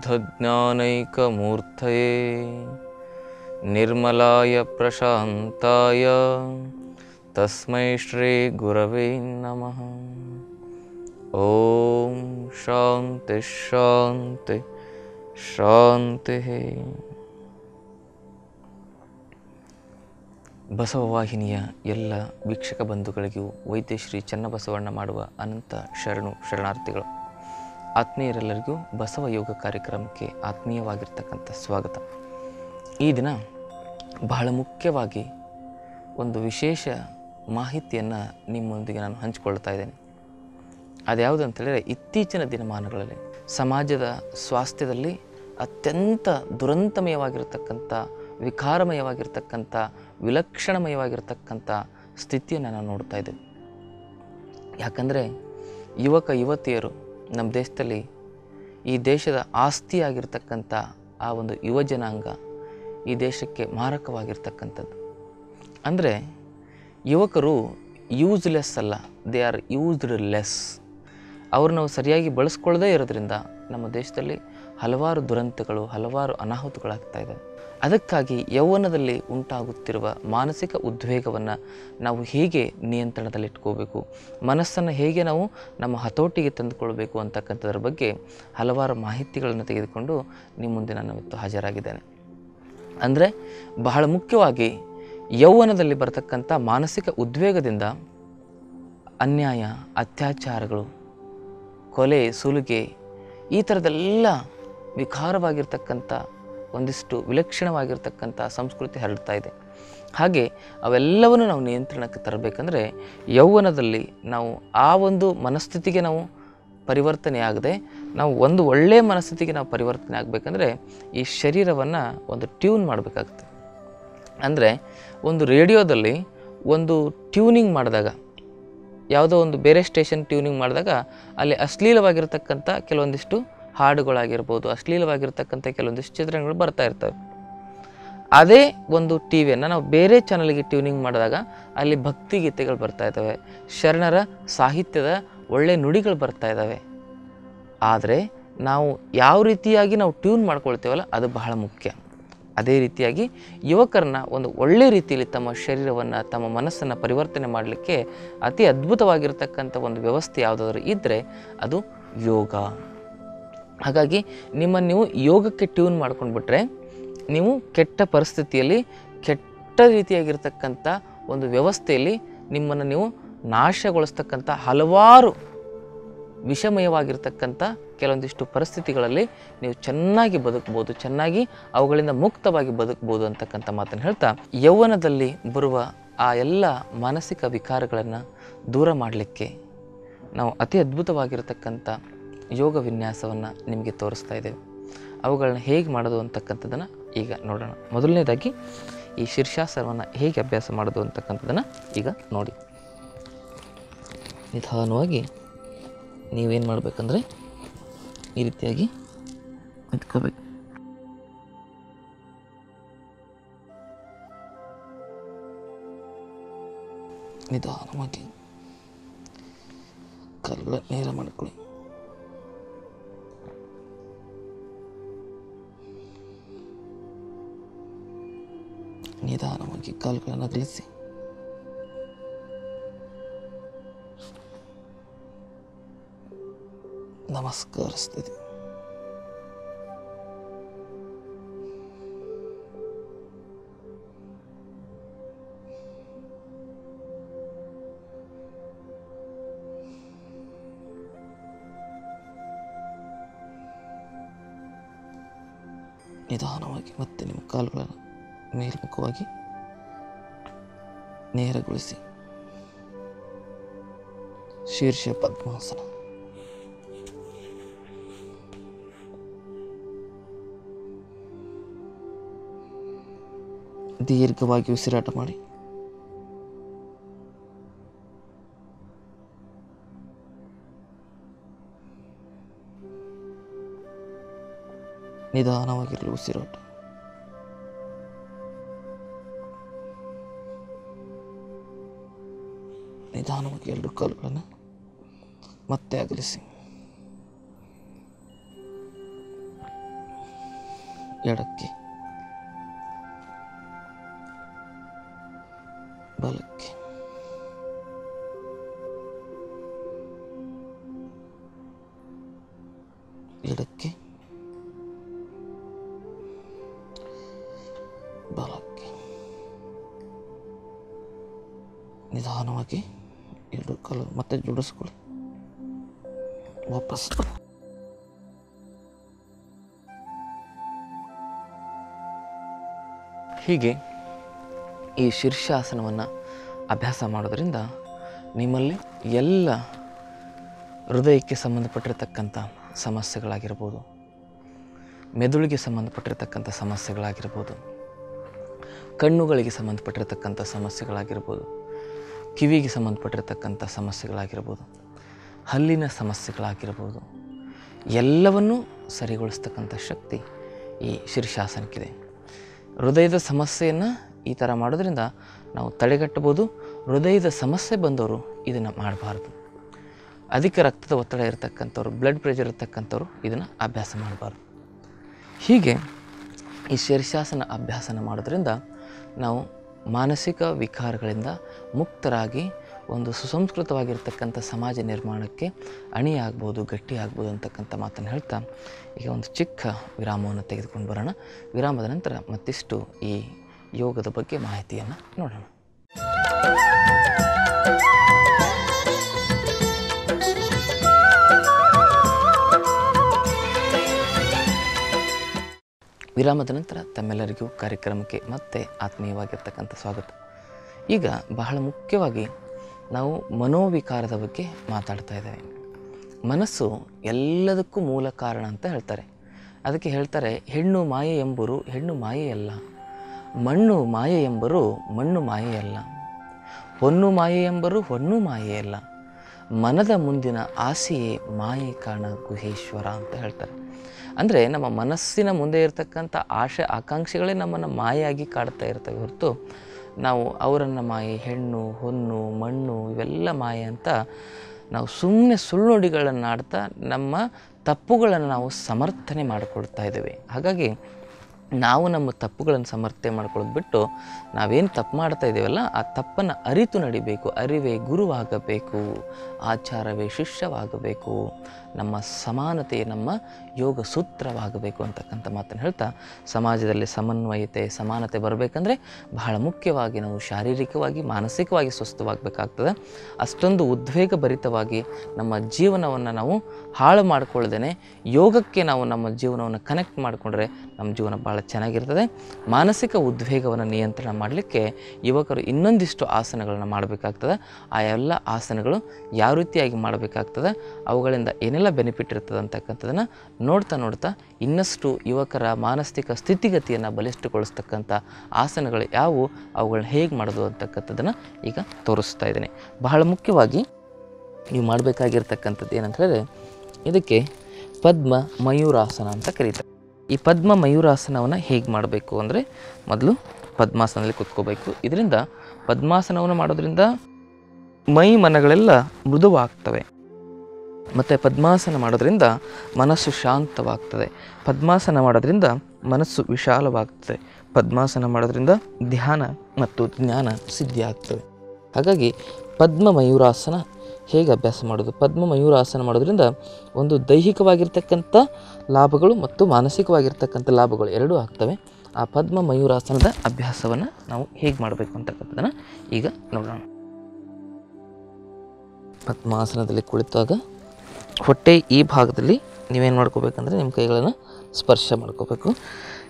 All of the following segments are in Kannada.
शुद्धज्ञानैकमूर्तये निर्मलाय प्रशान्ताय तस्मै श्रीगुरवे नमः ॐ शान्ति शान्ति ಶಾಂತಿಃ ಬಸವವಾಹಿನಿಯ ಎಲ್ಲ ವೀಕ್ಷಕ ಬಂಧುಗಳಿಗೂ ವೈದ್ಯ ಶ್ರೀ ಚನ್ನಬಸವಣ್ಣ ಮಾಡುವ ಅನಂತ ಶರಣು ಶರಣಾರ್ಥಿಗಳು ಆತ್ಮೀಯರೆಲ್ಲರಿಗೂ ಬಸವ ಯೋಗ ಕಾರ್ಯಕ್ರಮಕ್ಕೆ ಆತ್ಮೀಯವಾಗಿರ್ತಕ್ಕಂಥ ಸ್ವಾಗತ. ಈ ದಿನ ಬಹಳ ಮುಖ್ಯವಾಗಿ ಒಂದು ವಿಶೇಷ ಮಾಹಿತಿಯನ್ನು ನಿಮ್ಮೊಂದಿಗೆ ನಾನು ಹಂಚಿಕೊಳ್ತಾ ಇದ್ದೇನೆ. ಅದ್ಯಾವುದು ಅಂತೇಳಿದರೆ ಇತ್ತೀಚಿನ ದಿನಮಾನಗಳಲ್ಲಿ ಸಮಾಜದ ಸ್ವಾಸ್ಥ್ಯದಲ್ಲಿ ಅತ್ಯಂತ ದುರಂತಮಯವಾಗಿರ್ತಕ್ಕಂಥ, ವಿಕಾರಮಯವಾಗಿರ್ತಕ್ಕಂಥ, ವಿಲಕ್ಷಣಮಯವಾಗಿರ್ತಕ್ಕಂಥ ಸ್ಥಿತಿಯನ್ನು ನಾವು ನೋಡ್ತಾ ಇದ್ದೇನೆ. ಯಾಕಂದರೆ ಯುವಕ, ಯುವತಿಯರು ನಮ್ಮ ದೇಶದಲ್ಲಿ ಈ ದೇಶದ ಆಸ್ತಿಯಾಗಿರ್ತಕ್ಕಂಥ ಆ ಒಂದು ಯುವ ಜನಾಂಗ ಈ ದೇಶಕ್ಕೆ ಮಾರಕವಾಗಿರ್ತಕ್ಕಂಥದ್ದು. ಅಂದರೆ ಯುವಕರು ಯೂಸ್ಲೆಸ್ ಅಲ್ಲ. ದೇ ಆರ್ ಯೂಸ್ಡ್ ಲೆಸ್ ಅವ್ರು ನಾವು ಸರಿಯಾಗಿ ಬಳಸ್ಕೊಳ್ಳದೇ ಇರೋದ್ರಿಂದ ನಮ್ಮ ದೇಶದಲ್ಲಿ ಹಲವಾರು ದುರಂತಗಳು, ಹಲವಾರು ಅನಾಹುತಗಳಾಗ್ತಾ ಇದ್ದಾವೆ. ಅದಕ್ಕಾಗಿ ಯೌವನದಲ್ಲಿ ಉಂಟಾಗುತ್ತಿರುವ ಮಾನಸಿಕ ಉದ್ವೇಗವನ್ನು ನಾವು ಹೇಗೆ ನಿಯಂತ್ರಣದಲ್ಲಿಟ್ಕೋಬೇಕು? ಮನಸ್ಸನ್ನು ಹೇಗೆ ನಾವು ನಮ್ಮ ಹತೋಟಿಗೆ ತಂದುಕೊಳ್ಬೇಕು ಅಂತಕ್ಕಂಥದ್ರ ಬಗ್ಗೆ ಹಲವಾರು ಮಾಹಿತಿಗಳನ್ನು ತೆಗೆದುಕೊಂಡು ನಿಮ್ಮ ಮುಂದೆ ನಾನು ಇವತ್ತು ಹಾಜರಾಗಿದ್ದೇನೆ. ಅಂದರೆ ಬಹಳ ಮುಖ್ಯವಾಗಿ ಯೌವನದಲ್ಲಿ ಬರತಕ್ಕಂಥ ಮಾನಸಿಕ ಉದ್ವೇಗದಿಂದ ಅನ್ಯಾಯ, ಅತ್ಯಾಚಾರಗಳು, ಕೊಲೆ, ಸುಲಿಗೆ ಈ ಥರದೆಲ್ಲ ವಿಕಾರವಾಗಿರ್ತಕ್ಕಂಥ ಒಂದಿಷ್ಟು ವಿಲಕ್ಷಣವಾಗಿರ್ತಕ್ಕಂಥ ಸಂಸ್ಕೃತಿ ಹರಡ್ತಾ ಇದೆ. ಹಾಗೆ ಅವೆಲ್ಲವನ್ನು ನಾವು ನಿಯಂತ್ರಣಕ್ಕೆ ತರಬೇಕಂದ್ರೆ ಯೌವನದಲ್ಲಿ ನಾವು ಆ ಒಂದು ಮನಸ್ಥಿತಿಗೆ ನಾವು ಪರಿವರ್ತನೆ ಆಗದೆ ನಾವು ಒಂದು ಒಳ್ಳೆಯ ಮನಸ್ಥಿತಿಗೆ ನಾವು ಪರಿವರ್ತನೆ ಆಗಬೇಕಂದ್ರೆ ಈ ಶರೀರವನ್ನು ಒಂದು ಟ್ಯೂನ್ ಮಾಡಬೇಕಾಗುತ್ತೆ. ಅಂದರೆ ಒಂದು ರೇಡಿಯೋದಲ್ಲಿ ಒಂದು ಟ್ಯೂನಿಂಗ್ ಮಾಡಿದಾಗ, ಯಾವುದೋ ಒಂದು ಬೇರೆ ಸ್ಟೇಷನ್ ಟ್ಯೂನಿಂಗ್ ಮಾಡಿದಾಗ ಅಲ್ಲಿ ಅಶ್ಲೀಲವಾಗಿರ್ತಕ್ಕಂಥ ಕೆಲವೊಂದಿಷ್ಟು ಹಾಡುಗಳಾಗಿರ್ಬೋದು, ಅಶ್ಲೀಲವಾಗಿರ್ತಕ್ಕಂಥ ಕೆಲವೊಂದಿಷ್ಟು ಚಿತ್ರಗಳು ಬರ್ತಾ ಇರ್ತವೆ. ಅದೇ ಒಂದು ಟಿ ವಿಯನ್ನು ನಾವು ಬೇರೆ ಚಾನಲ್ಗೆ ಟ್ಯೂನಿಂಗ್ ಮಾಡಿದಾಗ ಅಲ್ಲಿ ಭಕ್ತಿ ಗೀತೆಗಳು ಬರ್ತಾ ಇದ್ದಾವೆ, ಶರಣರ ಸಾಹಿತ್ಯದ ಒಳ್ಳೆಯ ನುಡಿಗಳು ಬರ್ತಾ ಇದ್ದಾವೆ. ಆದರೆ ನಾವು ಯಾವ ರೀತಿಯಾಗಿ ನಾವು ಟ್ಯೂನ್ ಮಾಡ್ಕೊಳ್ತೇವಲ್ಲ, ಅದು ಬಹಳ ಮುಖ್ಯ. ಅದೇ ರೀತಿಯಾಗಿ ಯುವಕರನ್ನ ಒಂದು ಒಳ್ಳೆ ರೀತಿಯಲ್ಲಿ ತಮ್ಮ ಶರೀರವನ್ನು, ತಮ್ಮ ಮನಸ್ಸನ್ನು ಪರಿವರ್ತನೆ ಮಾಡಲಿಕ್ಕೆ ಅತಿ ಅದ್ಭುತವಾಗಿರ್ತಕ್ಕಂಥ ಒಂದು ವ್ಯವಸ್ಥೆ ಯಾವುದಾದ್ರೂ ಇದ್ದರೆ ಅದು ಯೋಗ. ಹಾಗಾಗಿ ನಿಮ್ಮನ್ನು ನೀವು ಯೋಗಕ್ಕೆ ಟ್ಯೂನ್ ಮಾಡ್ಕೊಂಡ್ಬಿಟ್ರೆ ನೀವು ಕೆಟ್ಟ ಪರಿಸ್ಥಿತಿಯಲ್ಲಿ ಕೆಟ್ಟ ರೀತಿಯಾಗಿರ್ತಕ್ಕಂಥ ಒಂದು ವ್ಯವಸ್ಥೆಯಲ್ಲಿ ನಿಮ್ಮನ್ನು ನೀವು ನಾಶಗೊಳಿಸ್ತಕ್ಕಂಥ ಹಲವಾರು ವಿಷಮಯವಾಗಿರ್ತಕ್ಕಂಥ ಕೆಲವೊಂದಿಷ್ಟು ಪರಿಸ್ಥಿತಿಗಳಲ್ಲಿ ನೀವು ಚೆನ್ನಾಗಿ ಬದುಕ್ಬೋದು, ಚೆನ್ನಾಗಿ ಅವುಗಳಿಂದ ಮುಕ್ತವಾಗಿ ಬದುಕ್ಬೋದು ಅಂತಕ್ಕಂಥ ಮಾತನ್ನು ಹೇಳ್ತಾ, ಯೌವನದಲ್ಲಿ ಬರುವ ಆ ಎಲ್ಲ ಮಾನಸಿಕ ವಿಕಾರಗಳನ್ನು ದೂರ ಮಾಡಲಿಕ್ಕೆ ನಾವು ಅತಿ ಅದ್ಭುತವಾಗಿರತಕ್ಕಂಥ ಯೋಗ ವಿನ್ಯಾಸವನ್ನು ನಿಮಗೆ ತೋರಿಸ್ತಾ ಇದ್ದೇವೆ. ಅವುಗಳನ್ನ ಹೇಗೆ ಮಾಡೋದು ಅಂತಕ್ಕಂಥದ್ದನ್ನು ಈಗ ನೋಡೋಣ. ಮೊದಲನೇದಾಗಿ ಈ ಶೀರ್ಷಾಸನವನ್ನು ಹೇಗೆ ಅಭ್ಯಾಸ ಮಾಡೋದು ಅಂತಕ್ಕಂಥದ್ದನ್ನು ಈಗ ನೋಡಿ. ನಿಧಾನವಾಗಿ ನೀವೇನು ಮಾಡಬೇಕಂದ್ರೆ ಈ ರೀತಿಯಾಗಿ ನಿಂತ್ಕೋಬೇಕು. ನಿಧಾನವಾಗಿ ಕಲ್ಲ ನೇರ ಮಾಡ್ಕೊಳ್ಳಿ. ನಿಧಾನವಾಗಿ ಕಾಲುಗಳನ್ನು ಅಗಲಿಸಿ ನಮಸ್ಕರಿಸ್ತಿದೆ ನಿಧಾನವಾಗಿ ಮತ್ತೆ ನಿಮ್ಮ ಕಾಲುಗಳನ್ನು ಮೇಲ್ಮುಖವಾಗಿ ನೇರಗೊಳಿಸಿ ಶೀರ್ಷ ಪದ್ಮಾಸನ ದೀರ್ಘವಾಗಿ ಉಸಿರಾಟ ಮಾಡಿ ನಿಧಾನವಾಗಿರಲಿ ಉಸಿರಾಟ ನಿಧಾನವಾಗಿ ಎರಡು ಕಾಲುಗಳನ್ನು ಮತ್ತೆ ಅಗಲಿಸಿ ಎಡಕ್ಕೆ. ಜೋಡಿಸ್ಕೊಳ್ಳಿ. ವಾಪಸ್. ಹೀಗೆ ಈ ಶೀರ್ಷಾಸನವನ್ನು ಅಭ್ಯಾಸ ಮಾಡೋದರಿಂದ ನಿಮ್ಮಲ್ಲಿ ಎಲ್ಲ ಹೃದಯಕ್ಕೆ ಸಂಬಂಧಪಟ್ಟಿರತಕ್ಕಂಥ ಸಮಸ್ಯೆಗಳಾಗಿರ್ಬೋದು, ಮೆದುಳಿಗೆ ಸಂಬಂಧಪಟ್ಟಿರತಕ್ಕಂಥ ಸಮಸ್ಯೆಗಳಾಗಿರ್ಬೋದು, ಕಣ್ಣುಗಳಿಗೆ ಸಂಬಂಧಪಟ್ಟಿರತಕ್ಕಂಥ ಸಮಸ್ಯೆಗಳಾಗಿರ್ಬೋದು ಕಿವಿಗೆ ಸಂಬಂಧಪಟ್ಟಿರತಕ್ಕಂಥ ಸಮಸ್ಯೆಗಳಾಗಿರ್ಬೋದು, ಹಲ್ಲಿನ ಸಮಸ್ಯೆಗಳಾಗಿರ್ಬೋದು, ಎಲ್ಲವನ್ನೂ ಸರಿಗೊಳಿಸ್ತಕ್ಕಂಥ ಶಕ್ತಿ ಈ ಶೀರ್ಷಾಸನಕ್ಕಿದೆ. ಹೃದಯದ ಸಮಸ್ಯೆಯನ್ನು ಈ ಥರ ಮಾಡೋದ್ರಿಂದ ನಾವು ತಡೆಗಟ್ಟಬೋದು ಹೃದಯದ ಸಮಸ್ಯೆ ಬಂದವರು ಇದನ್ನು ಮಾಡಬಾರ್ದು. ಅಧಿಕ ರಕ್ತದ ಒತ್ತಡ ಇರತಕ್ಕಂಥವ್ರು ಬ್ಲಡ್ ಪ್ರೆಷರ್ ಇರತಕ್ಕಂಥವ್ರು ಇದನ್ನು ಅಭ್ಯಾಸ ಮಾಡಬಾರ್ದು. ಹೀಗೆ ಈ ಶೀರ್ಷಾಸನ ಅಭ್ಯಾಸನ ಮಾಡೋದ್ರಿಂದ ನಾವು ಮಾನಸಿಕ ವಿಕಾರಗಳಿಂದ ಮುಕ್ತರಾಗಿ ಒಂದು ಸುಸಂಸ್ಕೃತವಾಗಿರ್ತಕ್ಕಂಥ ಸಮಾಜ ನಿರ್ಮಾಣಕ್ಕೆ ಅಣಿಯಾಗ್ಬೋದು ಗಟ್ಟಿ ಆಗ್ಬೋದು ಅಂತಕ್ಕಂಥ ಮಾತನ್ನು ಹೇಳ್ತಾ ಈಗ ಒಂದು ಚಿಕ್ಕ ವಿರಾಮವನ್ನು ತೆಗೆದುಕೊಂಡು ಬರೋಣ. ವಿರಾಮದ ನಂತರ ಮತ್ತಿಷ್ಟು ಈ ಯೋಗದ ಬಗ್ಗೆ ಮಾಹಿತಿಯನ್ನು ನೋಡೋಣ. ವಿರಾಮದ ನಂತರ ತಮ್ಮೆಲ್ಲರಿಗೂ ಕಾರ್ಯಕ್ರಮಕ್ಕೆ ಮತ್ತೆ ಆತ್ಮೀಯವಾಗಿರ್ತಕ್ಕಂಥ ಸ್ವಾಗತ. ಈಗ ಬಹಳ ಮುಖ್ಯವಾಗಿ ನಾವು ಮನೋವಿಕಾರದ ಬಗ್ಗೆ ಮಾತಾಡ್ತಾ ಇದ್ದೇವೆ. ಮನಸ್ಸು ಎಲ್ಲದಕ್ಕೂ ಮೂಲ ಕಾರಣ ಅಂತ ಹೇಳ್ತಾರೆ. ಅದಕ್ಕೆ ಹೇಳ್ತಾರೆ, ಹೆಣ್ಣು ಮಾಯೆ ಎಂಬರು ಹೆಣ್ಣು ಮಾಯೆಯಲ್ಲ ಮಣ್ಣು ಮಾಯೆ ಎಂಬರು ಮಣ್ಣು ಮಾಯೆಯಲ್ಲ ಹೊನ್ನು ಮಾಯೆ ಎಂಬರು ಹೊನ್ನು ಮಾಯೆಯಲ್ಲ ಮನದ ಮುಂದಿನ ಆಸೆಯೇ ಮಾಯೆ ಕಾಣ ಗುಹೇಶ್ವರ ಅಂತ ಹೇಳ್ತಾರೆ. ಅಂದರೆ ನಮ್ಮ ಮನಸ್ಸಿನ ಮುಂದೆ ಇರತಕ್ಕಂಥ ಆಶೆ, ಆಕಾಂಕ್ಷೆಗಳೇ ನಮ್ಮನ್ನು ಮಾಯಾಗಿ ಕಾಡ್ತಾ ಇರ್ತವೆ ಹೊರತು ನಾವು ಅವರನ್ನು ಮಾಯೆ, ಹೆಣ್ಣು ಹೊನ್ನು ಮಣ್ಣು ಇವೆಲ್ಲ ಮಾಯೆ ಅಂತ ನಾವು ಸುಮ್ಮನೆ ಸುಳ್ಳುನುಡಿಗಳನ್ನು ಆಡ್ತಾ ನಮ್ಮ ತಪ್ಪುಗಳನ್ನು ನಾವು ಸಮರ್ಥನೆ ಮಾಡಿಕೊಳ್ತಾ ಇದ್ದೇವೆ. ಹಾಗಾಗಿ ನಾವು ನಮ್ಮ ತಪ್ಪುಗಳನ್ನು ಸಮರ್ಥನೆ ಮಾಡ್ಕೊಳ್ಳೋದು ಬಿಟ್ಟು ನಾವೇನು ತಪ್ಪು ಮಾಡ್ತಾ ಇದ್ದೀವಲ್ಲ, ಆ ತಪ್ಪನ್ನು ಅರಿತು ನಡಿಬೇಕು. ಅರಿವೇ ಗುರುವಾಗಬೇಕು, ಆಚಾರವೇ ಶಿಷ್ಯವಾಗಬೇಕು. ನಮ್ಮ ಸಮಾನತೆ, ನಮ್ಮ ಯೋಗ ಸೂತ್ರವಾಗಬೇಕು ಅಂತಕ್ಕಂಥ ಮಾತನ್ನು ಹೇಳ್ತಾ, ಸಮಾಜದಲ್ಲಿ ಸಮನ್ವಯತೆ, ಸಮಾನತೆ ಬರಬೇಕಂದ್ರೆ ಬಹಳ ಮುಖ್ಯವಾಗಿ ನಾವು ಶಾರೀರಿಕವಾಗಿ, ಮಾನಸಿಕವಾಗಿ ಸ್ವಸ್ಥವಾಗಬೇಕಾಗ್ತದೆ. ಅಷ್ಟೊಂದು ಉದ್ವೇಗ ಭರಿತವಾಗಿ ನಮ್ಮ ಜೀವನವನ್ನು ನಾವು ಹಾಳು ಮಾಡಿಕೊಳ್ಳದೇ ಯೋಗಕ್ಕೆ ನಾವು ನಮ್ಮ ಜೀವನವನ್ನು ಕನೆಕ್ಟ್ ಮಾಡಿಕೊಂಡ್ರೆ ನಮ್ಮ ಜೀವನ ಭಾಳ ಚೆನ್ನಾಗಿರ್ತದೆ. ಮಾನಸಿಕ ಉದ್ವೇಗವನ್ನು ನಿಯಂತ್ರಣ ಮಾಡಲಿಕ್ಕೆ ಯುವಕರು ಇನ್ನೊಂದಿಷ್ಟು ಆಸನಗಳನ್ನು ಮಾಡಬೇಕಾಗ್ತದೆ. ಆ ಎಲ್ಲ ಆಸನಗಳು ಯಾವ ರೀತಿಯಾಗಿ ಮಾಡಬೇಕಾಗ್ತದೆ? ಅವುಗಳಿಂದ ಏನೆಲ್ಲ ಬೆನಿಫಿಟ್ ಇರ್ತದೆ ಅಂತಕ್ಕಂಥದ್ದನ್ನು ನೋಡ್ತಾ ನೋಡ್ತಾ ಇನ್ನಷ್ಟು ಯುವಕರ ಮಾನಸಿಕ ಸ್ಥಿತಿಗತಿಯನ್ನು ಬಲಿಷ್ಠಗೊಳಿಸ್ತಕ್ಕಂಥ ಆಸನಗಳು ಯಾವುವು? ಅವುಗಳನ್ನ ಹೇಗೆ ಮಾಡೋದು ಅಂತಕ್ಕಂಥದ್ದನ್ನು ಈಗ ತೋರಿಸ್ತಾ ಇದ್ದೀನಿ. ಬಹಳ ಮುಖ್ಯವಾಗಿ ನೀವು ಮಾಡಬೇಕಾಗಿರ್ತಕ್ಕಂಥದ್ದು ಏನಂತ ಹೇಳಿದ್ರೆ ಇದಕ್ಕೆ ಪದ್ಮ ಮಯೂರಾಸನ ಅಂತ ಕರೀತಾರೆ. ಈ ಪದ್ಮ ಮಯೂರಾಸನವನ್ನು ಹೇಗೆ ಮಾಡಬೇಕು ಅಂದರೆ ಮೊದಲು ಪದ್ಮಾಸನದಲ್ಲಿ ಕುತ್ಕೋಬೇಕು. ಇದರಿಂದ ಪದ್ಮಾಸನವನ್ನು ಮಾಡೋದ್ರಿಂದ ಮೈ ಮನಗಳೆಲ್ಲ ಮೃದುವಾಗ್ತವೆ. ಮತ್ತು ಪದ್ಮಾಸನ ಮಾಡೋದ್ರಿಂದ ಮನಸ್ಸು ಶಾಂತವಾಗ್ತದೆ. ಪದ್ಮಾಸನ ಮಾಡೋದ್ರಿಂದ ಮನಸ್ಸು ವಿಶಾಲವಾಗ್ತದೆ. ಪದ್ಮಾಸನ ಮಾಡೋದ್ರಿಂದ ಧ್ಯಾನ ಮತ್ತು ಜ್ಞಾನ ಸಿದ್ಧಿ ಆಗ್ತವೆ ಹಾಗಾಗಿ ಪದ್ಮ ಮಯೂರಾಸನ ಹೇಗೆ ಅಭ್ಯಾಸ ಮಾಡೋದು? ಪದ್ಮ ಮಯೂರಾಸನ ಮಾಡೋದ್ರಿಂದ ಒಂದು ದೈಹಿಕವಾಗಿರ್ತಕ್ಕಂಥ ಲಾಭಗಳು ಮತ್ತು ಮಾನಸಿಕವಾಗಿರ್ತಕ್ಕಂಥ ಲಾಭಗಳು ಎರಡೂ ಆಗ್ತವೆ. ಆ ಪದ್ಮ ಮಯೂರಾಸನದ ಅಭ್ಯಾಸವನ್ನು ನಾವು ಹೇಗೆ ಮಾಡಬೇಕು ಅಂತಕ್ಕಂಥದ್ದನ್ನು ಈಗ ನೋಡೋಣ. ಪದ್ಮಾಸನದಲ್ಲಿ ಕುಳಿತಾಗ ಹೊಟ್ಟೆ ಈ ಭಾಗದಲ್ಲಿ ನೀವೇನು ಮಾಡ್ಕೋಬೇಕಂದ್ರೆ ನಿಮ್ಮ ಕೈಗಳನ್ನು ಸ್ಪರ್ಶ ಮಾಡ್ಕೋಬೇಕು.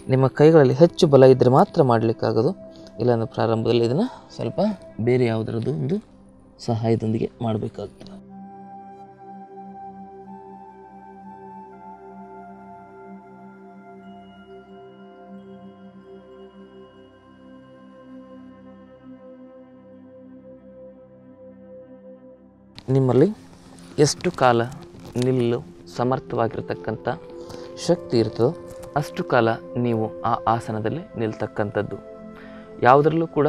ನಿಮ್ಮ ಕೈಗಳಲ್ಲಿ ಹೆಚ್ಚು ಬಲ ಇದ್ದರೆ ಮಾತ್ರ ಮಾಡಲಿಕ್ಕಾಗೋದು. ಇಲ್ಲಾಂದರೆ ಪ್ರಾರಂಭದಲ್ಲಿ ಇದನ್ನು ಸ್ವಲ್ಪ ಬೇರೆ ಯಾವುದರದ್ದು ಒಂದು ಸಹಾಯದೊಂದಿಗೆ ಮಾಡಬೇಕಾಗ್ತದೆ. ನಿಮ್ಮಲ್ಲಿ ಎಷ್ಟು ಕಾಲ ನಿಲ್ಲು ಸಮರ್ಥವಾಗಿರ್ತಕ್ಕಂಥ ಶಕ್ತಿ ಇರ್ತದೋ ಅಷ್ಟು ಕಾಲ ನೀವು ಆ ಆಸನದಲ್ಲಿ ನಿಲ್ತಕ್ಕಂಥದ್ದು. ಯಾವುದರಲ್ಲೂ ಕೂಡ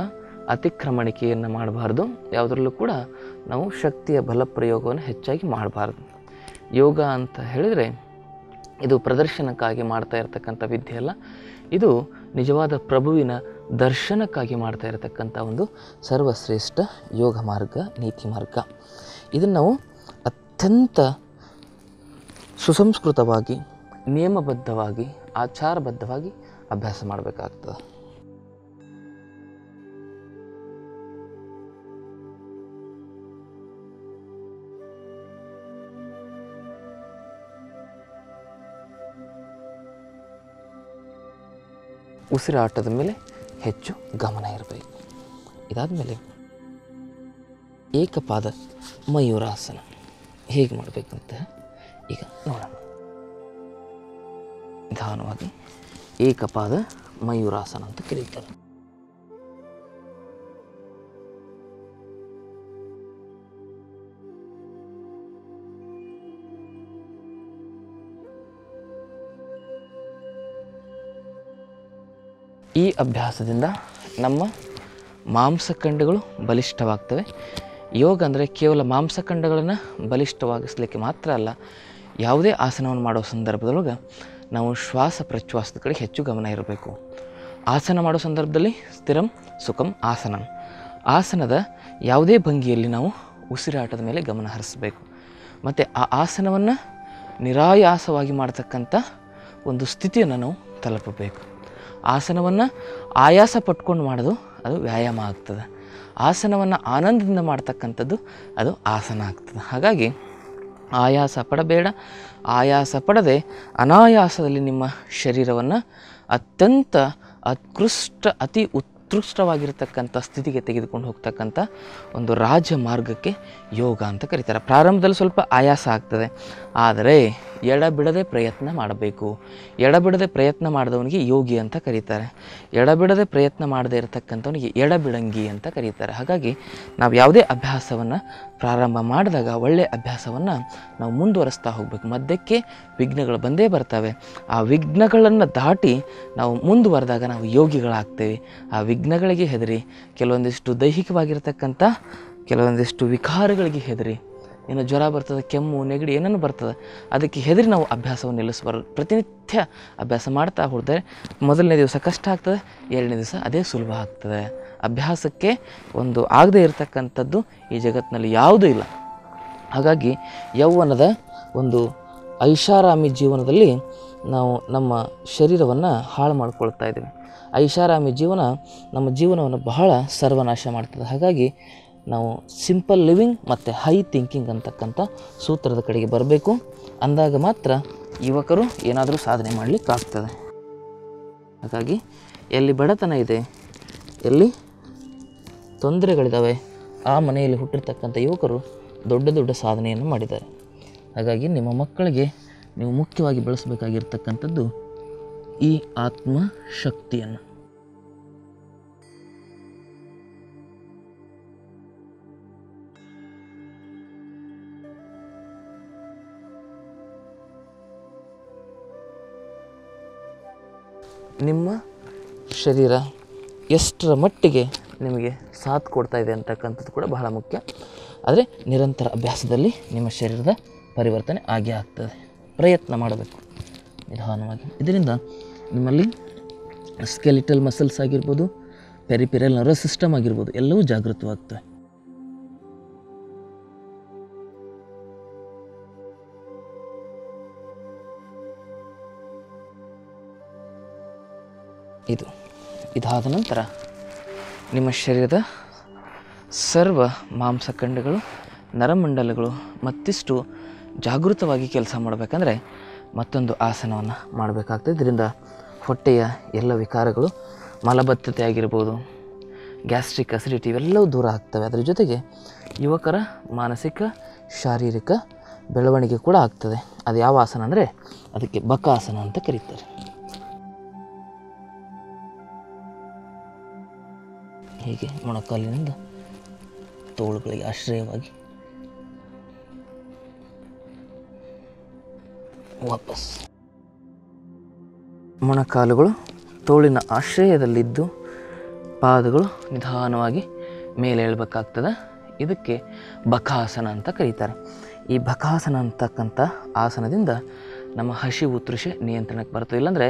ಅತಿಕ್ರಮಣಿಕೆಯನ್ನು ಮಾಡಬಾರ್ದು, ಯಾವುದರಲ್ಲೂ ಕೂಡ ನಾವು ಶಕ್ತಿಯ ಬಲಪ್ರಯೋಗವನ್ನು ಹೆಚ್ಚಾಗಿ ಮಾಡಬಾರ್ದು. ಯೋಗ ಅಂತ ಹೇಳಿದರೆ ಇದು ಪ್ರದರ್ಶನಕ್ಕಾಗಿ ಮಾಡ್ತಾ ಇರತಕ್ಕಂಥ ವಿದ್ಯೆ ಅಲ್ಲ, ಇದು ನಿಜವಾದ ಪ್ರಭುವಿನ ದರ್ಶನಕ್ಕಾಗಿ ಮಾಡ್ತಾ ಇರತಕ್ಕಂಥ ಒಂದು ಸರ್ವಶ್ರೇಷ್ಠ ಯೋಗ ಮಾರ್ಗ, ನೀತಿ ಮಾರ್ಗ. ಇದನ್ನು ನಾವು ಅತ್ಯಂತ ಸುಸಂಸ್ಕೃತವಾಗಿ, ನಿಯಮಬದ್ಧವಾಗಿ, ಆಚಾರಬದ್ಧವಾಗಿ ಅಭ್ಯಾಸ ಮಾಡಬೇಕಾಗ್ತದೆ. ಉಸಿರಾಟದ ಮೇಲೆ ಹೆಚ್ಚು ಗಮನ ಇರಬೇಕು. ಇದಾದ ಮೇಲೆ ಏಕಪಾದ ಮಯೂರಾಸನ ಹೇಗೆ ಮಾಡಬೇಕಂತ ಈಗ ನೋಡೋಣ. ನಿಧಾನವಾಗಿ ಏಕಪಾದ ಮಯೂರಾಸನ ಅಂತ ಕರೀತಾರೆ. ಈ ಅಭ್ಯಾಸದಿಂದ ನಮ್ಮ ಮಾಂಸಖಂಡಗಳು ಬಲಿಷ್ಠವಾಗ್ತವೆ. ಯೋಗ ಅಂದರೆ ಕೇವಲ ಮಾಂಸಖಂಡಗಳನ್ನು ಬಲಿಷ್ಠವಾಗಿಸ್ಲಿಕ್ಕೆ ಮಾತ್ರ ಅಲ್ಲ ಯಾವುದೇ ಆಸನವನ್ನು ಮಾಡೋ ಸಂದರ್ಭದೊಳಗೆ ನಾವು ಶ್ವಾಸ ಪ್ರಶ್ವಾಸದ ಕಡೆ ಹೆಚ್ಚು ಗಮನ ಇರಬೇಕು. ಆಸನ ಮಾಡೋ ಸಂದರ್ಭದಲ್ಲಿ ಸ್ಥಿರಂ ಸುಖಂ ಆಸನ. ಆಸನದ ಯಾವುದೇ ಭಂಗಿಯಲ್ಲಿ ನಾವು ಉಸಿರಾಟದ ಮೇಲೆ ಗಮನ ಹರಿಸಬೇಕು. ಮತ್ತು ಆ ಆಸನವನ್ನು ನಿರಾಯಾಸವಾಗಿ ಮಾಡ್ತಕ್ಕಂಥ ಒಂದು ಸ್ಥಿತಿಯನ್ನು ನಾವು ತಲುಪಬೇಕು. ಆಸನವನ್ನು ಆಯಾಸ ಪಟ್ಕೊಂಡು ಮಾಡೋದು ಅದು ವ್ಯಾಯಾಮ ಆಗ್ತದೆ. ಆಸನವನ್ನು ಆನಂದದಿಂದ ಮಾಡ್ತಕ್ಕಂಥದ್ದು ಅದು ಆಸನ ಆಗ್ತದೆ. ಹಾಗಾಗಿ ಆಯಾಸ ಪಡಬೇಡ. ಆಯಾಸ ಪಡದೆ ಅನಾಯಾಸದಲ್ಲಿ ನಿಮ್ಮ ಶರೀರವನ್ನು ಅತ್ಯಂತ ಅತ್ಕೃಷ್ಟ, ಅತಿ ಉತ್ಕೃಷ್ಟವಾಗಿರತಕ್ಕಂಥ ಸ್ಥಿತಿಗೆ ತೆಗೆದುಕೊಂಡು ಹೋಗ್ತಕ್ಕಂಥ ಒಂದು ರಾಜ ಮಾರ್ಗಕ್ಕೆ ಯೋಗ ಅಂತ ಕರೀತಾರೆ. ಪ್ರಾರಂಭದಲ್ಲಿ ಸ್ವಲ್ಪ ಆಯಾಸ ಆಗ್ತದೆ. ಆದರೆ ಎಡಬಿಡದೆ ಪ್ರಯತ್ನ ಮಾಡಬೇಕು. ಎಡಬಿಡದೆ ಪ್ರಯತ್ನ ಮಾಡಿದವನಿಗೆ ಯೋಗಿ ಅಂತ ಕರೀತಾರೆ. ಎಡಬಿಡದೆ ಪ್ರಯತ್ನ ಮಾಡದೇ ಇರತಕ್ಕಂಥವನಿಗೆ ಎಡಬಿಡಂಗಿ ಅಂತ ಕರೀತಾರೆ. ಹಾಗಾಗಿ ನಾವು ಯಾವುದೇ ಅಭ್ಯಾಸವನ್ನು ಪ್ರಾರಂಭ ಮಾಡಿದಾಗ ಒಳ್ಳೆಯ ಅಭ್ಯಾಸವನ್ನು ನಾವು ಮುಂದುವರಿಸ್ತಾ ಹೋಗಬೇಕು. ಮಧ್ಯಕ್ಕೆ ವಿಘ್ನಗಳು ಬಂದೇ ಬರ್ತವೆ. ಆ ವಿಘ್ನಗಳನ್ನು ದಾಟಿ ನಾವು ಮುಂದುವರೆದಾಗ ನಾವು ಯೋಗಿಗಳಾಗ್ತೇವೆ. ಆ ವಿಘ್ನಗಳಿಗೆ ಹೆದರಿ, ಕೆಲವೊಂದಿಷ್ಟು ದೈಹಿಕವಾಗಿರ್ತಕ್ಕಂಥ, ಕೆಲವೊಂದಿಷ್ಟು ವಿಕಾರಗಳಿಗೆ ಹೆದರಿ ಏನು ಜ್ವರ ಬರ್ತದೆ, ಕೆಮ್ಮು, ನೆಗಡಿ ಏನೇನು ಬರ್ತದೆ, ಅದಕ್ಕೆ ಹೆದರಿ ನಾವು ಅಭ್ಯಾಸವನ್ನು ನಿಲ್ಲಿಸಬಾರ್ದು. ಪ್ರತಿನಿತ್ಯ ಅಭ್ಯಾಸ ಮಾಡ್ತಾ ಹೋದರೆ ಮೊದಲನೇ ದಿವಸ ಕಷ್ಟ ಆಗ್ತದೆ, ಎರಡನೇ ದಿವಸ ಅದೇ ಸುಲಭ ಆಗ್ತದೆ. ಅಭ್ಯಾಸಕ್ಕೆ ಒಂದು ಆಗದೇ ಇರತಕ್ಕಂಥದ್ದು ಈ ಜಗತ್ತಿನಲ್ಲಿ ಯಾವುದೂ ಇಲ್ಲ. ಹಾಗಾಗಿ ಯೌವನದ ಒಂದು ಐಷಾರಾಮಿ ಜೀವನದಲ್ಲಿ ನಾವು ನಮ್ಮ ಶರೀರವನ್ನು ಹಾಳು ಮಾಡ್ಕೊಳ್ತಾ ಇದ್ದೇವೆ. ಐಷಾರಾಮಿ ಜೀವನ ನಮ್ಮ ಜೀವನವನ್ನು ಬಹಳ ಸರ್ವನಾಶ ಮಾಡ್ತದೆ. ಹಾಗಾಗಿ ನಾವು ಸಿಂಪಲ್ ಲಿವಿಂಗ್ ಮತ್ತು ಹೈ ಥಿಂಕಿಂಗ್ ಅಂತಕ್ಕಂಥ ಸೂತ್ರದ ಕಡೆಗೆ ಬರಬೇಕು. ಅಂದಾಗ ಮಾತ್ರ ಯುವಕರು ಏನಾದರೂ ಸಾಧನೆ ಮಾಡಲಿಕ್ಕಾಗ್ತದೆ ಹಾಗಾಗಿ ಎಲ್ಲಿ ಬಡತನ ಇದೆ, ಎಲ್ಲಿ ತೊಂದರೆಗಳಿದ್ದಾವೆ ಆ ಮನೆಯಲ್ಲಿ ಹುಟ್ಟಿರ್ತಕ್ಕಂಥ ಯುವಕರು ದೊಡ್ಡ ದೊಡ್ಡ ಸಾಧನೆಯನ್ನು ಮಾಡಿದ್ದಾರೆ. ಹಾಗಾಗಿ ನಿಮ್ಮ ಮಕ್ಕಳಿಗೆ ನೀವು ಮುಖ್ಯವಾಗಿ ಬಳಸಬೇಕಾಗಿರ್ತಕ್ಕಂಥದ್ದು ಈ ಆತ್ಮ ನಿಮ್ಮ ಶರೀರ ಎಷ್ಟರ ಮಟ್ಟಿಗೆ ನಿಮಗೆ ಸಾಥ್ ಕೊಡ್ತಾ ಇದೆ ಅಂತಕ್ಕಂಥದ್ದು ಕೂಡ ಬಹಳ ಮುಖ್ಯ. ಆದರೆ ನಿರಂತರ ಅಭ್ಯಾಸದಲ್ಲಿ ನಿಮ್ಮ ಶರೀರದ ಪರಿವರ್ತನೆ ಆಗೇ ಆಗ್ತದೆ. ಪ್ರಯತ್ನ ಮಾಡಬೇಕು. ನಿಧಾನವಾಗಿ. ಇದರಿಂದ ನಿಮ್ಮಲ್ಲಿ ಸ್ಕೆಲಿಟಲ್ ಮಸಲ್ಸ್ ಆಗಿರ್ಬೋದು ಪೆರಿಪಿರಲ್ ನರ್ವಸ್ ಸಿಸ್ಟಮ್ ಆಗಿರ್ಬೋದು, ಎಲ್ಲವೂ ಜಾಗೃತವಾಗ್ತವೆ. ಇದು. ಇದಾದ ನಂತರ ನಿಮ್ಮ ಶರೀರದ ಸರ್ವ ಮಾಂಸಖಂಡಗಳು ನರಮಂಡಲಗಳು ಮತ್ತಿಷ್ಟು ಜಾಗೃತವಾಗಿ ಕೆಲಸ ಮಾಡಬೇಕಂದ್ರೆ ಮತ್ತೊಂದು ಆಸನವನ್ನು ಮಾಡಬೇಕಾಗ್ತದೆ. ಇದರಿಂದ ಹೊಟ್ಟೆಯ ಎಲ್ಲ ವಿಕಾರಗಳು ಮಲಬದ್ಧತೆ ಆಗಿರ್ಬೋದು, ಗ್ಯಾಸ್ಟ್ರಿಕ್ ಅಸಿಡಿಟಿ ಇವೆಲ್ಲವೂ ದೂರ ಆಗ್ತವೆ. ಅದರ ಜೊತೆಗೆ ಯುವಕರ ಮಾನಸಿಕ, ಶಾರೀರಿಕ ಬೆಳವಣಿಗೆ ಕೂಡ ಆಗ್ತದೆ. ಅದು ಯಾವ ಆಸನ ಅಂದರೆ, ಅದಕ್ಕೆ ಬಕಾಸನ ಅಂತ ಕರೀತಾರೆ. ಹೀಗೆ ಮೊಣಕಾಲಿನಿಂದ ತೋಳುಗಳಿಗೆ ಆಶ್ರಯವಾಗಿ ವಾಪಸ್. ಮೊಣಕಾಲುಗಳು ತೋಳಿನ ಆಶ್ರಯದಲ್ಲಿದ್ದು ಪಾದಗಳು ನಿಧಾನವಾಗಿ ಮೇಲೆ ಏಳಬೇಕಾಗ್ತದೆ ಇದಕ್ಕೆ ಬಕಾಸನ ಅಂತ ಕರೀತಾರೆ. ಈ ಬಕಾಸನ ಅಂತಕ್ಕಂಥ ಆಸನದಿಂದ ನಮ್ಮ ಹಸಿವು ತೃಷೆ ನಿಯಂತ್ರಣಕ್ಕೆ ಬರ್ತದೆ ಇಲ್ಲಾಂದರೆ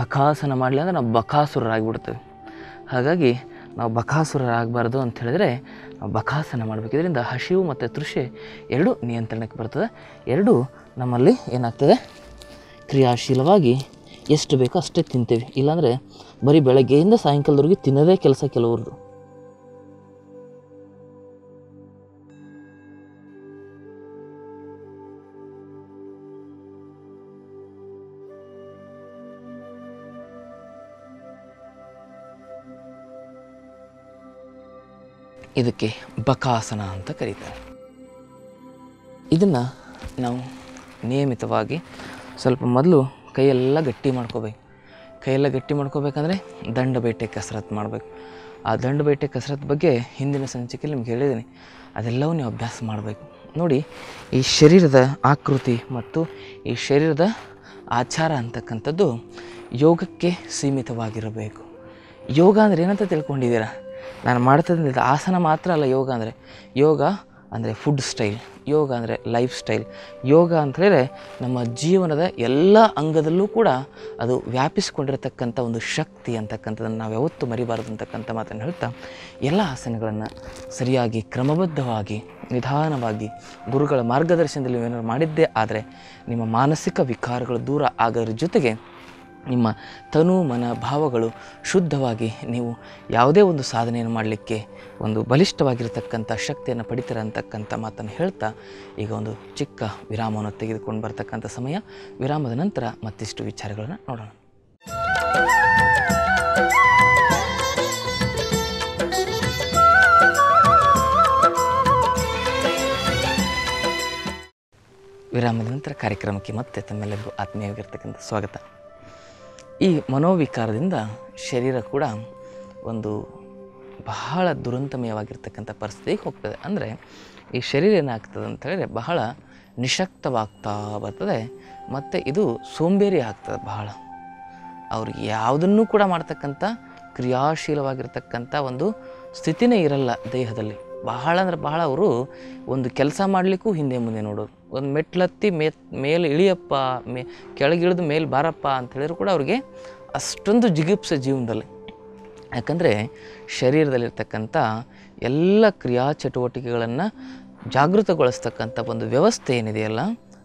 ಬಕಾಸನ ಮಾಡಲಿ ಅಂದರೆ ನಾವು ಬಕಾಸುರರಾಗಿಬಿಡ್ತೇವೆ. ಹಾಗಾಗಿ ನಾವು ಬಕಾಸುರರಾಗಬಾರ್ದು ಅಂತ ಹೇಳಿದ್ರೆ ನಾವು ಬಕಾಸನ ಮಾಡಬೇಕು. ಇದರಿಂದ ಹಸಿವು ಮತ್ತು ತೃಷೆ ಎರಡೂ ನಿಯಂತ್ರಣಕ್ಕೆ ಬರ್ತದೆ. ಎರಡೂ ನಮ್ಮಲ್ಲಿ ಏನಾಗ್ತದೆ? ಕ್ರಿಯಾಶೀಲವಾಗಿ ಎಷ್ಟು ಬೇಕೋ ಅಷ್ಟೇ ತಿಂತೀವಿ. ಇಲ್ಲಾಂದರೆ ಬರೀ ಬೆಳಗ್ಗೆಯಿಂದ ಸಾಯಂಕಾಲದವರೆಗೆ ತಿನ್ನೋದೇ ಕೆಲಸ ಕೆಲವ್ರದ್ದು. ಇದಕ್ಕೆ ಬಕಾಸನ ಅಂತ ಕರೀತಾರೆ. ಇದನ್ನು ನಾವು ನಿಯಮಿತವಾಗಿ ಸ್ವಲ್ಪ ಮೊದಲು ಕೈಯೆಲ್ಲ ಗಟ್ಟಿ ಮಾಡ್ಕೋಬೇಕು. ಕೈಯೆಲ್ಲ ಗಟ್ಟಿ ಮಾಡ್ಕೋಬೇಕಂದ್ರೆ ದಂಡ ಬೇಟೆ ಕಸರತ್ತು ಮಾಡಬೇಕು. ಆ ದಂಡ ಬೇಟೆ ಕಸರತ್ತು ಬಗ್ಗೆ ಹಿಂದಿನ ಸಂಚಿಕೆ ನಿಮ್ಗೆ ಹೇಳಿದ್ದೀನಿ. ಅದೆಲ್ಲವೂ ನೀವು ಅಭ್ಯಾಸ ಮಾಡಬೇಕು. ನೋಡಿ, ಈ ಶರೀರದ ಆಕೃತಿ ಮತ್ತು ಈ ಶರೀರದ ಆಚಾರ ಅಂತಕ್ಕಂಥದ್ದು ಯೋಗಕ್ಕೆ ಸೀಮಿತವಾಗಿರಬೇಕು. ಯೋಗ ಅಂದರೆ ಏನಂತ ತಿಳ್ಕೊಂಡಿದ್ದೀರಾ? ನಾನು ಮಾಡ್ತಿದ್ದ ಆಸನ ಮಾತ್ರ ಅಲ್ಲ ಯೋಗ ಅಂದರೆ. ಯೋಗ ಅಂದರೆ ಫುಡ್ ಸ್ಟೈಲ್ ಯೋಗ ಅಂದರೆ ಲೈಫ್ ಸ್ಟೈಲ್ ಯೋಗ ಅಂತ ಹೇಳಿದ್ರೆ ನಮ್ಮ ಜೀವನದ ಎಲ್ಲ ಅಂಗದಲ್ಲೂ ಕೂಡ ಅದು ವ್ಯಾಪಿಸಿಕೊಂಡಿರತಕ್ಕಂಥ ಒಂದು ಶಕ್ತಿ ಅಂತಕ್ಕಂಥದ್ದನ್ನು ನಾವು ಯಾವತ್ತೂ ಮರಿಬಾರದು ಅಂತಕ್ಕಂಥ ಮಾತನ್ನು ಹೇಳ್ತಾ, ಎಲ್ಲ ಆಸನಗಳನ್ನು ಸರಿಯಾಗಿ, ಕ್ರಮಬದ್ಧವಾಗಿ, ನಿಧಾನವಾಗಿ, ಗುರುಗಳ ಮಾರ್ಗದರ್ಶನದಲ್ಲಿ ಏನಾದ್ರು ಮಾಡಿದ್ದೇ ಆದರೆ ನಿಮ್ಮ ಮಾನಸಿಕ ವಿಕಾರಗಳು ದೂರ ಆಗೋದ್ರ ಜೊತೆಗೆ ನಿಮ್ಮ ತನು ಮನ ಭಾವಗಳು ಶುದ್ಧವಾಗಿ ನೀವು ಯಾವುದೇ ಒಂದು ಸಾಧನೆಯನ್ನು ಮಾಡಲಿಕ್ಕೆ ಒಂದು ಬಲಿಷ್ಠವಾಗಿರತಕ್ಕಂಥ ಶಕ್ತಿಯನ್ನು ಪಡಿತೀರ ಅಂತಕ್ಕಂಥ ಮಾತನ್ನು ಹೇಳ್ತಾ ಈಗ ಒಂದು ಚಿಕ್ಕ ವಿರಾಮವನ್ನು ತೆಗೆದುಕೊಂಡು ಬರ್ತಕ್ಕಂಥ ಸಮಯ. ವಿರಾಮದ ನಂತರ ಮತ್ತಿಷ್ಟು ವಿಚಾರಗಳನ್ನು ನೋಡೋಣ. ವಿರಾಮದ ನಂತರ ಕಾರ್ಯಕ್ರಮಕ್ಕೆ ಮತ್ತೆ ತಮ್ಮೆಲ್ಲರಿಗೂ ಆತ್ಮೀಯವಾಗಿರ್ತಕ್ಕಂಥ ಸ್ವಾಗತ. ಈ ಮನೋವಿಕಾರದಿಂದ ಶರೀರ ಕೂಡ ಒಂದು ಬಹಳ ದುರಂತಮಯವಾಗಿರ್ತಕ್ಕಂಥ ಪರಿಸ್ಥಿತಿಗೆ ಹೋಗ್ತದೆ. ಅಂದರೆ ಈ ಶರೀರ ಏನಾಗ್ತದೆ ಅಂತ ಹೇಳಿದ್ರೆ ಬಹಳ ನಿಶಕ್ತವಾಗ್ತಾ ಬರ್ತದೆ. ಮತ್ತು ಇದು ಸೋಂಬೇರಿ ಆಗ್ತದೆ ಬಹಳ. ಅವ್ರಿಗೆ ಯಾವುದನ್ನು ಕೂಡ ಮಾಡ್ತಕ್ಕಂಥ ಕ್ರಿಯಾಶೀಲವಾಗಿರ್ತಕ್ಕಂಥ ಒಂದು ಸ್ಥಿತಿನೇ ಇರಲ್ಲ ದೇಹದಲ್ಲಿ. ಬಹಳ ಅಂದರೆ ಬಹಳ ಅವರು ಒಂದು ಕೆಲಸ ಮಾಡಲಿಕ್ಕೂ ಹಿಂದೆ ಮುಂದೆ ನೋಡೋದು. ಒಂದು ಮೆಟ್ಲತ್ತಿ ಮೇ, ಮೇಲೆ ಇಳಿಯಪ್ಪ, ಮೇ, ಕೆಳಗಿಳಿದು ಮೇಲೆ ಬಾರಪ್ಪ ಅಂತ ಹೇಳಿದ್ರು ಕೂಡ ಅವ್ರಿಗೆ ಅಷ್ಟೊಂದು ಜಿಗುಪ್ಸೆ ಜೀವನದಲ್ಲಿ. ಯಾಕಂದರೆ ಶರೀರದಲ್ಲಿರ್ತಕ್ಕಂಥ ಎಲ್ಲ ಕ್ರಿಯಾ ಚಟುವಟಿಕೆಗಳನ್ನು ಜಾಗೃತಗೊಳಿಸ್ತಕ್ಕಂಥ ಒಂದು ವ್ಯವಸ್ಥೆ ಏನಿದೆಯಲ್ಲ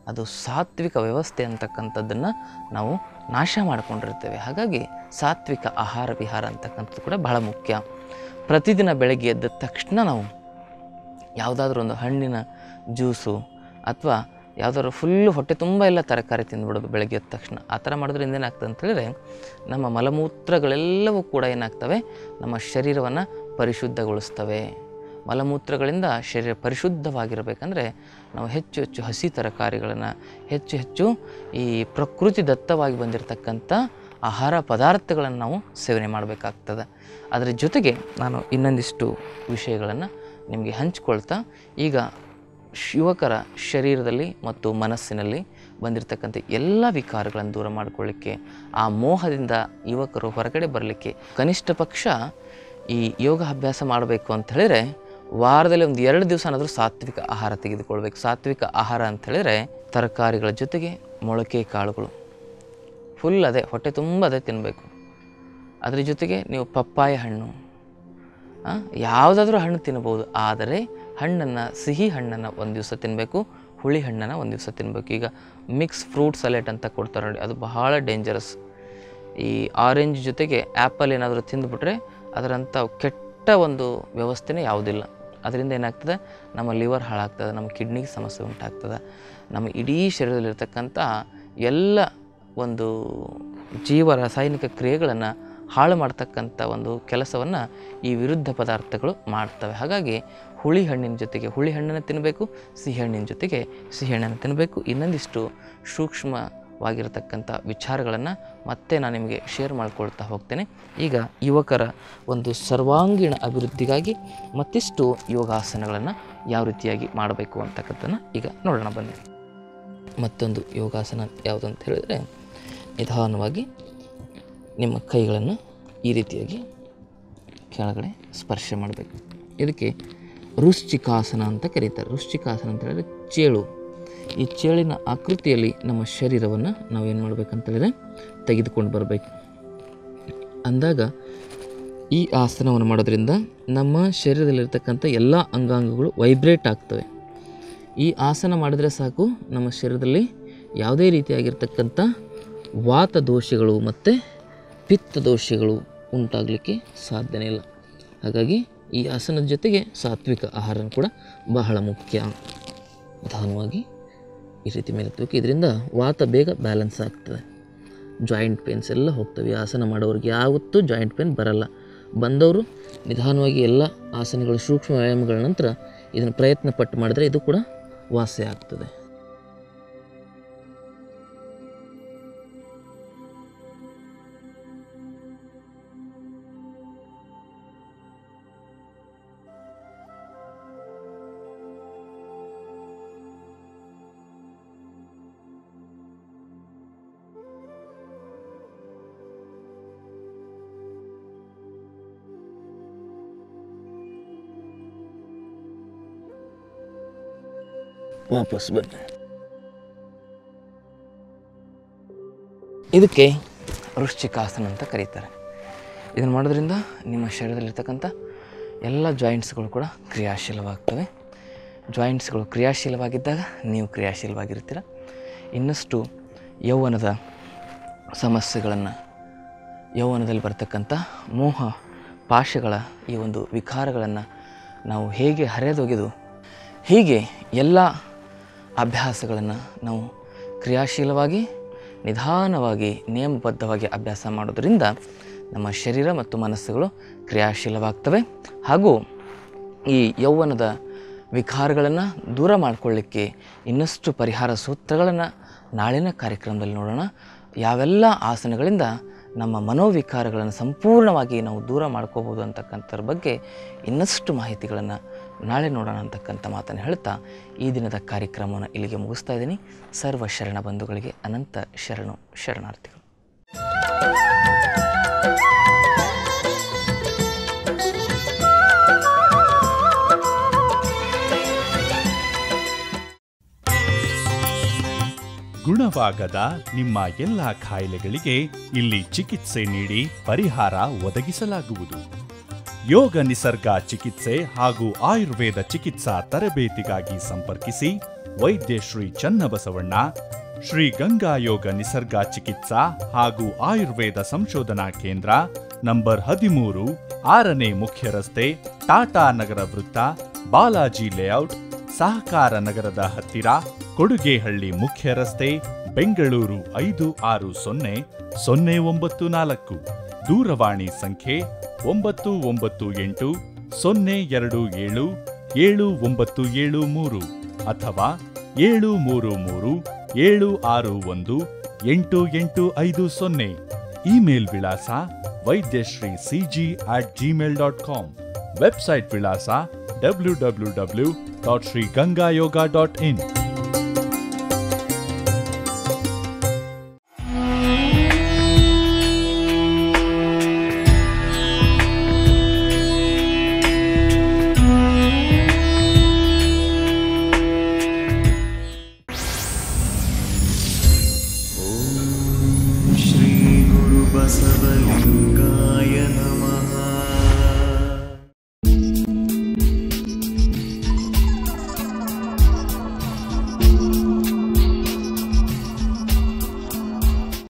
ಅದು ಸಾತ್ವಿಕ ವ್ಯವಸ್ಥೆ ಅಂತಕ್ಕಂಥದ್ದನ್ನು ನಾವು ನಾಶ ಮಾಡಿಕೊಂಡಿರ್ತೇವೆ. ಹಾಗಾಗಿ ಸಾತ್ವಿಕ ಆಹಾರ ವಿಹಾರ ಅಂತಕ್ಕಂಥದ್ದು ಕೂಡ ಬಹಳ ಮುಖ್ಯ. ಪ್ರತಿದಿನ ಬೆಳಗ್ಗೆ ಎದ್ದ ತಕ್ಷಣ ನಾವು ಯಾವುದಾದ್ರೂ ಒಂದು ಹಣ್ಣಿನ ಜ್ಯೂಸು ಅಥವಾ ಯಾವುದಾದ್ರು ಫುಲ್ಲು ಹೊಟ್ಟೆ ತುಂಬ ಎಲ್ಲ ತರಕಾರಿ ತಿಂದ್ಬಿಡೋದು ಬೆಳಗ್ಗೆ ಎದ್ದ ತಕ್ಷಣ, ಆ ಥರ ಮಾಡೋದ್ರಿಂದ ಏನಾಗ್ತದೆ ಅಂತ ಹೇಳಿದ್ರೆ ನಮ್ಮ ಮಲಮೂತ್ರಗಳೆಲ್ಲವೂ ಕೂಡ ಏನಾಗ್ತವೆ? ನಮ್ಮ ಶರೀರವನ್ನು ಪರಿಶುದ್ಧಗೊಳಿಸ್ತವೆ. ಮಲಮೂತ್ರಗಳಿಂದ ಶರೀರ ಪರಿಶುದ್ಧವಾಗಿರಬೇಕಂದ್ರೆ ನಾವು ಹೆಚ್ಚು ಹೆಚ್ಚು ಹಸಿ ತರಕಾರಿಗಳನ್ನು, ಹೆಚ್ಚು ಹೆಚ್ಚು ಈ ಪ್ರಕೃತಿ ದತ್ತವಾಗಿ ಬಂದಿರತಕ್ಕಂಥ ಆಹಾರ ಪದಾರ್ಥಗಳನ್ನು ನಾವು ಸೇವನೆ ಮಾಡಬೇಕಾಗ್ತದೆ. ಅದರ ಜೊತೆಗೆ ನಾನು ಇನ್ನೊಂದಿಷ್ಟು ವಿಷಯಗಳನ್ನು ನಿಮಗೆ ಹಂಚ್ಕೊಳ್ತಾ, ಈಗ ಯುವಕರ ಶರೀರದಲ್ಲಿ ಮತ್ತು ಮನಸ್ಸಿನಲ್ಲಿ ಬಂದಿರತಕ್ಕಂಥ ಎಲ್ಲ ವಿಕಾರಗಳನ್ನು ದೂರ ಮಾಡಿಕೊಳ್ಳಿಕ್ಕೆ, ಆ ಮೋಹದಿಂದ ಯುವಕರು ಹೊರಗಡೆ ಬರಲಿಕ್ಕೆ ಕನಿಷ್ಠ ಪಕ್ಷ ಈ ಯೋಗ ಅಭ್ಯಾಸ ಮಾಡಬೇಕು ಅಂತ ಹೇಳಿದರೆ ವಾರದಲ್ಲಿ ಒಂದು ಎರಡು ದಿವಸನಾದರೂ ಸಾತ್ವಿಕ ಆಹಾರ ತೆಗೆದುಕೊಳ್ಬೇಕು. ಸಾತ್ವಿಕ ಆಹಾರ ಅಂತ ಹೇಳಿದರೆ ತರಕಾರಿಗಳ ಜೊತೆಗೆ ಮೊಳಕೆ ಕಾಳುಗಳು. ಫುಲ್ ಅದೇ, ಹೊಟ್ಟೆ ತುಂಬ ಅದೇ ತಿನ್ನಬೇಕು ಅದ್ರ ಜೊತೆಗೆ ನೀವು ಪಪ್ಪಾಯ ಹಣ್ಣು ಯಾವುದಾದ್ರೂ ಹಣ್ಣು ತಿನ್ಬೋದು. ಆದರೆ ಹಣ್ಣನ್ನು, ಸಿಹಿ ಹಣ್ಣನ್ನು ಒಂದು ದಿವಸ ತಿನ್ನಬೇಕು ಹುಳಿ ಹಣ್ಣನ್ನು ಒಂದು ದಿವಸ ತಿನ್ನಬೇಕು ಈಗ ಮಿಕ್ಸ್ ಫ್ರೂಟ್ ಸಲೇಟ್ ಅಂತ ಕೊಡ್ತಾರೆ ನೋಡಿ, ಅದು ಬಹಳ ಡೇಂಜರಸ್ ಈ ಆರೆಂಜ್ ಜೊತೆಗೆ ಆ್ಯಪಲ್ ಏನಾದರೂ ತಿಂದುಬಿಟ್ರೆ ಅದರಂಥ ಕೆಟ್ಟ ಒಂದು ವ್ಯವಸ್ಥೆನೇ ಯಾವುದಿಲ್ಲ. ಅದರಿಂದ ಏನಾಗ್ತದೆ? ನಮ್ಮ ಲಿವರ್ ಹಾಳಾಗ್ತದೆ, ನಮ್ಮ ಕಿಡ್ನಿಗೆ ಸಮಸ್ಯೆ ಉಂಟಾಗ್ತದೆ. ನಮ್ಮ ಇಡೀ ಶರೀರದಲ್ಲಿರ್ತಕ್ಕಂಥ ಎಲ್ಲ ಒಂದು ಜೀವ ರಾಸಾಯನಿಕ ಕ್ರಿಯೆಗಳನ್ನು ಹಾಳು ಮಾಡ್ತಕ್ಕಂಥ ಒಂದು ಕೆಲಸವನ್ನು ಈ ವಿರುದ್ಧ ಪದಾರ್ಥಗಳು ಮಾಡ್ತವೆ. ಹಾಗಾಗಿ ಹುಳಿ ಹಣ್ಣಿನ ಜೊತೆಗೆ ಹುಳಿ ಹಣ್ಣನ್ನು ತಿನ್ನಬೇಕು ಸಿಹಿ ಹಣ್ಣಿನ ಜೊತೆಗೆ ಸಿಹಿ ಹಣ್ಣನ್ನು ತಿನ್ನಬೇಕು ಇನ್ನೊಂದಿಷ್ಟು ಸೂಕ್ಷ್ಮವಾಗಿರತಕ್ಕಂಥ ವಿಚಾರಗಳನ್ನು ಮತ್ತೆ ನಾನು ನಿಮಗೆ ಶೇರ್ ಮಾಡ್ಕೊಳ್ತಾ ಹೋಗ್ತೇನೆ. ಈಗ ಯುವಕರ ಒಂದು ಸರ್ವಾಂಗೀಣ ಅಭಿವೃದ್ಧಿಗಾಗಿ ಮತ್ತಿಷ್ಟು ಯೋಗಾಸನಗಳನ್ನು ಯಾವ ರೀತಿಯಾಗಿ ಮಾಡಬೇಕು ಅಂತಕ್ಕಂಥನ್ನು ಈಗ ನೋಡೋಣ ಬನ್ನಿ. ಮತ್ತೊಂದು ಯೋಗಾಸನ ಯಾವುದು ಅಂತ ಹೇಳಿದರೆ, ನಿಧಾನವಾಗಿ ನಿಮ್ಮ ಕೈಗಳನ್ನು ಈ ರೀತಿಯಾಗಿ ಕೆಳಗಡೆ ಸ್ಪರ್ಶ ಮಾಡಬೇಕು. ಇದಕ್ಕೆ ವೃಶ್ಚಿಕಾಸನ ಅಂತ ಕರೀತಾರೆ. ವೃಶ್ಚಿಕಾಸನ ಅಂತ ಹೇಳಿದ್ರೆ ಚೇಳು. ಈ ಚೇಳಿನ ಆಕೃತಿಯಲ್ಲಿ ನಮ್ಮ ಶರೀರವನ್ನು ನಾವೇನು ಮಾಡ್ಬೇಕಂತ ಹೇಳಿದ್ರೆ ತೆಗೆದುಕೊಂಡು ಬರಬೇಕು. ಅಂದಾಗ ಈ ಆಸನವನ್ನು ಮಾಡೋದ್ರಿಂದ ನಮ್ಮ ಶರೀರದಲ್ಲಿರ್ತಕ್ಕಂಥ ಎಲ್ಲ ಅಂಗಾಂಗಗಳು ವೈಬ್ರೇಟ್ ಆಗ್ತವೆ. ಈ ಆಸನ ಮಾಡಿದರೆ ಸಾಕು, ನಮ್ಮ ಶರೀರದಲ್ಲಿ ಯಾವುದೇ ರೀತಿಯಾಗಿರ್ತಕ್ಕಂಥ ವಾತ ದೋಷಗಳು ಮತ್ತು ಪಿತ್ತ ದೋಷಗಳು ಉಂಟಾಗಲಿಕ್ಕೆ ಸಾಧ್ಯನೇ ಇಲ್ಲ. ಹಾಗಾಗಿ ಈ ಆಸನದ ಜೊತೆಗೆ ಸಾತ್ವಿಕ ಆಹಾರ ಕೂಡ ಬಹಳ ಮುಖ್ಯ. ನಿಧಾನವಾಗಿ ಈ ರೀತಿ ಮೇಲೆ ಇದರಿಂದ ವಾತ ಬೇಗ ಬ್ಯಾಲೆನ್ಸ್ ಆಗ್ತದೆ. ಜಾಯಿಂಟ್ ಪೇನ್ಸ್ ಎಲ್ಲ ಹೋಗ್ತವೆ. ಆಸನ ಮಾಡೋರಿಗೆ ಯಾವತ್ತೂ ಜಾಯಿಂಟ್ ಪೇನ್ ಬರಲ್ಲ. ಬಂದವರು ನಿಧಾನವಾಗಿ ಎಲ್ಲ ಆಸನಗಳು ಸೂಕ್ಷ್ಮ ವ್ಯಾಯಾಮಗಳ ನಂತರ ಇದನ್ನು ಪ್ರಯತ್ನ ಪಟ್ಟು ಮಾಡಿದರೆ ಇದು ಕೂಡ ವಾಸಿ ಆಗ್ತದೆ. ವಾಪಸ್ ಬನ್ನಿ ಇದಕ್ಕೆ ವೃಶ್ಚಿಕಾಸನ ಅಂತ ಕರೀತಾರೆ. ಇದನ್ನು ಮಾಡೋದ್ರಿಂದ ನಿಮ್ಮ ಶರೀರದಲ್ಲಿರ್ತಕ್ಕಂಥ ಎಲ್ಲ ಜಾಯಿಂಟ್ಸ್ಗಳು ಕೂಡ ಕ್ರಿಯಾಶೀಲವಾಗ್ತವೆ. ಜಾಯಿಂಟ್ಸ್ಗಳು ಕ್ರಿಯಾಶೀಲವಾಗಿದ್ದಾಗ ನೀವು ಕ್ರಿಯಾಶೀಲವಾಗಿರ್ತೀರ. ಇನ್ನಷ್ಟು ಯೌವನದ ಸಮಸ್ಯೆಗಳನ್ನು, ಯೌವನದಲ್ಲಿ ಬರ್ತಕ್ಕಂಥ ಮೋಹ ಪಾಶಗಳ ಈ ಒಂದು ವಿಕಾರಗಳನ್ನು ನಾವು ಹೇಗೆ ಹರಿದೊಗೆದು ಹೀಗೆ ಎಲ್ಲ ಅಭ್ಯಾಸಗಳನ್ನು ನಾವು ಕ್ರಿಯಾಶೀಲವಾಗಿ, ನಿಧಾನವಾಗಿ, ನಿಯಮಬದ್ಧವಾಗಿ ಅಭ್ಯಾಸ ಮಾಡೋದರಿಂದ ನಮ್ಮ ಶರೀರ ಮತ್ತು ಮನಸ್ಸುಗಳು ಕ್ರಿಯಾಶೀಲವಾಗ್ತವೆ. ಹಾಗೂ ಈ ಯೌವನದ ವಿಕಾರಗಳನ್ನು ದೂರ ಮಾಡಿಕೊಳ್ಳಿಕ್ಕೆ ಇನ್ನಷ್ಟು ಪರಿಹಾರ ಸೂತ್ರಗಳನ್ನು ನಾಳಿನ ಕಾರ್ಯಕ್ರಮದಲ್ಲಿ ನೋಡೋಣ. ಯಾವೆಲ್ಲ ಆಸನಗಳಿಂದ ನಮ್ಮ ಮನೋವಿಕಾರಗಳನ್ನು ಸಂಪೂರ್ಣವಾಗಿ ನಾವು ದೂರ ಮಾಡ್ಕೋಬೋದು ಅಂತಕ್ಕಂಥದ್ರ ಬಗ್ಗೆ ಇನ್ನಷ್ಟು ಮಾಹಿತಿಗಳನ್ನು ನಾಳೆ ನೋಡೋಣ ಅಂತಕ್ಕಂಥ ಮಾತನ್ನು ಹೇಳ್ತಾ ಈ ದಿನದ ಕಾರ್ಯಕ್ರಮವನ್ನು ಇಲ್ಲಿಗೆ ಮುಗಿಸ್ತಾ ಇದ್ದೀನಿ. ಸರ್ವ ಶರಣ ಬಂಧುಗಳಿಗೆ ಅನಂತ ಶರಣು ಶರಣಾರ್ಥಿಗಳು. ಗುಣವಾಗದ ನಿಮ್ಮ ಎಲ್ಲ ಖಾಯಿಲೆಗಳಿಗೆ ಇಲ್ಲಿ ಚಿಕಿತ್ಸೆ ನೀಡಿ ಪರಿಹಾರ ಒದಗಿಸಲಾಗುವುದು. ಯೋಗ ನಿಸರ್ಗ ಚಿಕಿತ್ಸೆ ಹಾಗೂ ಆಯುರ್ವೇದ ಚಿಕಿತ್ಸಾ ತರಬೇತಿಗಾಗಿ ಸಂಪರ್ಕಿಸಿ ವೈದ್ಯ ಶ್ರೀ ಚನ್ನಬಸವಣ್ಣ, ಶ್ರೀ ಗಂಗಾ ಯೋಗ ನಿಸರ್ಗ ಚಿಕಿತ್ಸಾ ಹಾಗೂ ಆಯುರ್ವೇದ ಸಂಶೋಧನಾ ಕೇಂದ್ರ ನಂಬರ್ ಹದಿಮೂರು, ಆರನೇ ಮುಖ್ಯ ರಸ್ತೆ, ಟಾಟಾ ನಗರ ವೃತ್ತ, ಬಾಲಾಜಿ ಲೇಔಟ್, ಸಹಕಾರ ನಗರದ ಹತ್ತಿರ, ಕೊಡುಗೆಹಳ್ಳಿ ಮುಖ್ಯ ರಸ್ತೆ, ಬೆಂಗಳೂರು ಐದು ಆರು ಸೊನ್ನೆ ಸೊನ್ನೆ ಒಂಬತ್ತು ನಾಲ್ಕು. ದೂರವಾಣಿ ಸಂಖ್ಯೆ ಒಂಬತ್ತು ಒಂಬತ್ತು ಎಂಟು ಸೊನ್ನೆ ಎರಡು ಏಳು ಏಳು ಒಂಬತ್ತು ಏಳು ಮೂರು ಅಥವಾ ಏಳು ಮೂರು ಮೂರು ಏಳು ಆರು ಒಂದು ಎಂಟು ಎಂಟು ಐದು ಸೊನ್ನೆ. ಇಮೇಲ್ ವಿಳಾಸ Vaidyashree CG at Gmail dot com. Website ವಿಳಾಸ W W W dot Shri Ganga Yoga dot in.